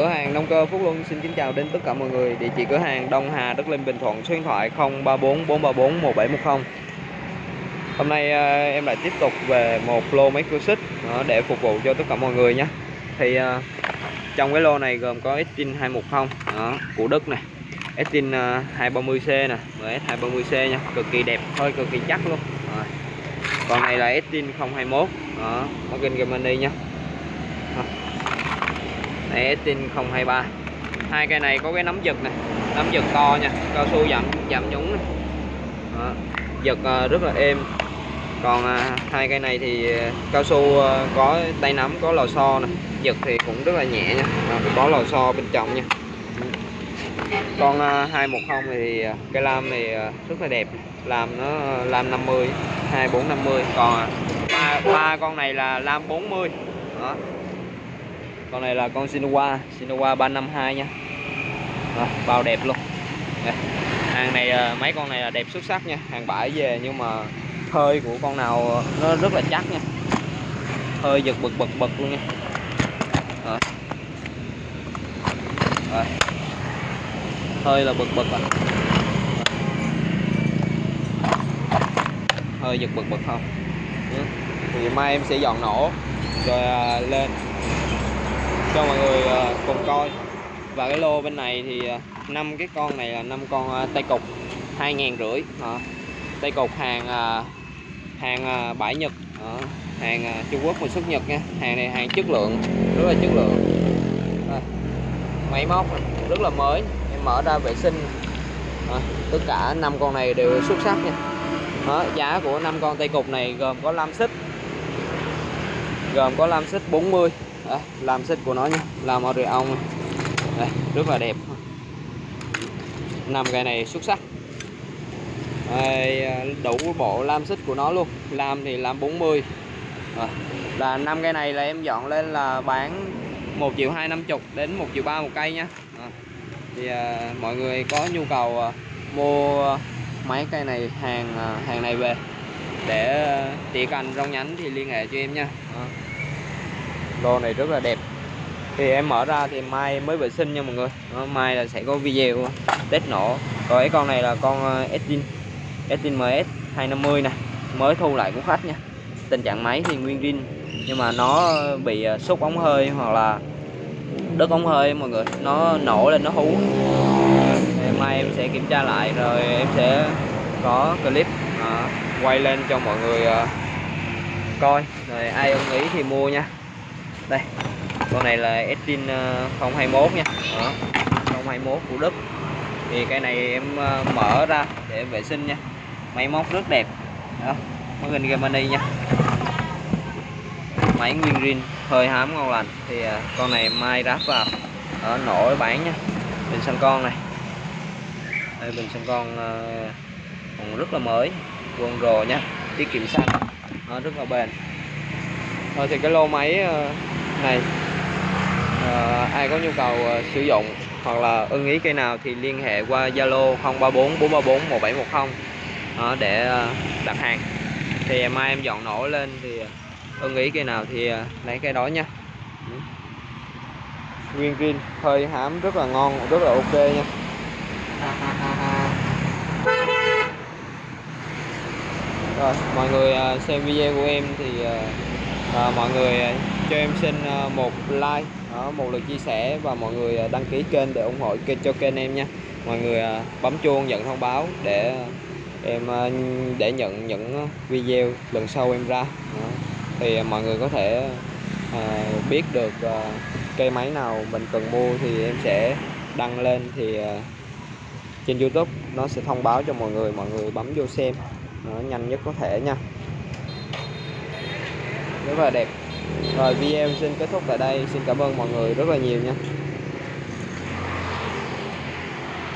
cửa hàng Đông Cơ Phúc Luân xin kính chào đến tất cả mọi người. Địa chỉ cửa hàng Đông Hà Đức Linh Bình Thuận số điện thoại 034 434 1710. Hôm nay ờ, em lại tiếp tục về một lô máy cưa xích ờ, để phục vụ cho tất cả mọi người nhé. Thì ờ, trong cái lô này gồm có Estin 210 đó, của Đức này, Estin 230C nè, MS 230C nha, cực kỳ đẹp, thôi cực kỳ chắc luôn. Rồi. Còn này là Estin 021 đó, Morgan Germany nha. Này Estin 023 hai cây này có cái nắm giật này nắm giật to nha. Cao su giảm giảm nhúng này. Đó. giật à, rất là êm. Còn à, hai cây này thì à, cao su à, có tay nắm có lò xo nè. Giật thì cũng rất là nhẹ nha. Có lò xo bên trong nha. Con à, 210 thì cây lam thì rất là đẹp. Làm nó lam 50 2450 còn à, ba, ba con này là lam 40 đó con này là con Sinowa Sinowa 352 nha à, bao đẹp luôn Đây. hàng này ờ, mấy con này là đẹp xuất sắc nha hàng bãi về nhưng mà hơi của con nào nó rất là chắc nha hơi giật bực bực bực luôn nha à. À. hơi là bực bực à. hơi giật bực bực không ừ, thì mai em sẽ dọn nổ rồi ờ, lên cho mọi người ờ, cùng coi. Và cái lô bên này thì ờ, năm cái con này là năm con ờ, tay cục, hai ngàn rưỡi tay cục hàng hàng bãi Nhật hàng Trung Quốc mình xuất Nhật nha. Hàng này hàng chất lượng, rất là chất lượng. Máy móc rất là mới, em mở ra vệ sinh. Tất cả năm con này đều xuất sắc nha. Đó. giá của năm con tay cục này gồm có 5 xích gồm có lam xích 40 Đấy, làm xích của nó nhé làm Orion này. Đây, rất là đẹp. Năm cái này xuất sắc. Đây, đủ bộ lam xích của nó luôn. Làm thì làm 40 à, là năm cái này là em dọn lên là bán 1 triệu 250 đến 1 triệu 3 một cây nha à, thì à, mọi người có nhu cầu à, mua mấy cây này hàng à, hàng này về để à, tỉa cành rong nhánh thì liên hệ cho em nha. À lô này rất là đẹp. Thì em mở ra thì mai mới vệ sinh nha mọi người. Đó, mai là sẽ có video test nổ. Rồi cái con này là con Estin Estin MS 250 này mới thu lại của khách nha. Tình trạng máy thì nguyên zin nhưng mà nó bị ờ, sốt ống hơi hoặc là đứt ống hơi mọi người. Nó nổ lên nó hú. Thì mai em sẽ kiểm tra lại rồi em sẽ có clip à, quay lên cho mọi người à, coi. Rồi ai ưng ý thì mua nha đây. Con này là Estin 021 ờ, nha. Đó, 021 của Đức. Thì cái này em ờ, mở ra để em vệ sinh nha. Máy móc rất đẹp. Đó. Hình Germany nha. Máy nguyên zin hơi hám ngon lành. Thì ờ, con này mai ráp vào. Ở nổ bán nha. Bình xăng con này. Đây bình xăng con còn rất là mới. Quần rồ nha. Tiết kiệm xăng. Nó rất là bền. Thôi thì cái lô máy này. À, ai có nhu cầu à, sử dụng hoặc là ưng ý cây nào thì liên hệ qua Zalo 034 434 1710 à, để à, đặt hàng. Thì mai em dọn nổ lên thì ưng ý cây nào thì à, lấy cây đó nha. Ừ. Nguyên green hơi hám rất là ngon rất là ok nha. Rồi mọi người xem video của em thì à, mọi người cho em xin ờ, một like đó, một lượt chia sẻ và mọi người ờ, đăng ký kênh để ủng hộ kênh cho kênh em nha. Mọi người ờ, bấm chuông nhận thông báo để em để nhận những video lần sau em ra. Đó. thì mọi người có thể à, biết được à, cây máy nào mình cần mua thì em sẽ đăng lên thì à, trên YouTube nó sẽ thông báo cho mọi người mọi người bấm vô xem. Nó nhanh nhất có thể nha. Rất là đẹp rồi video xin kết thúc tại đây. Xin cảm ơn mọi người rất là nhiều nha.